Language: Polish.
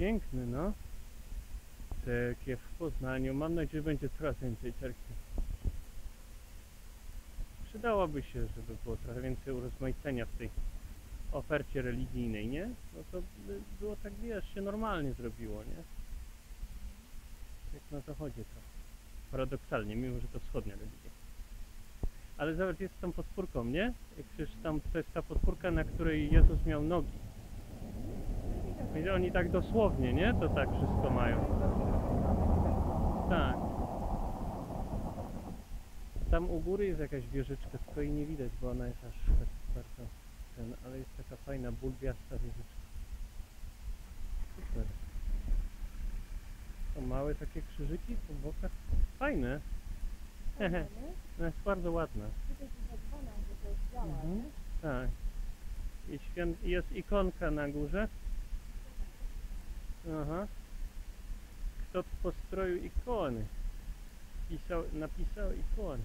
piękny, no. Takie w Poznaniu. Mam nadzieję, że będzie coraz więcej cerkwi. Przydałoby się, żeby było trochę więcej urozmaicenia w tej ofercie religijnej, nie? No to by było tak, wiesz, się normalnie zrobiło, nie? Jak na zachodzie to. Paradoksalnie, mimo że to wschodnia religia. Ale zobacz, jest tą podpórką, nie? Przecież tam to jest ta podpórka, na której Jezus miał nogi. I oni tak dosłownie, nie? To tak wszystko mają. Tak. Tam u góry jest jakaś wieżyczka, tylko jej nie widać, bo ona jest aż tak bardzo ten, ale jest taka fajna, bulbiasta wieżyczka. Super. To małe takie krzyżyki po bokach. Fajne. Hehe. No jest bardzo ładna. Mhm. Tak. I jest ikonka na górze. Aha. Kto w postroju ikony? Pisał, napisał ikony.